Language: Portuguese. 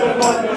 Senhor,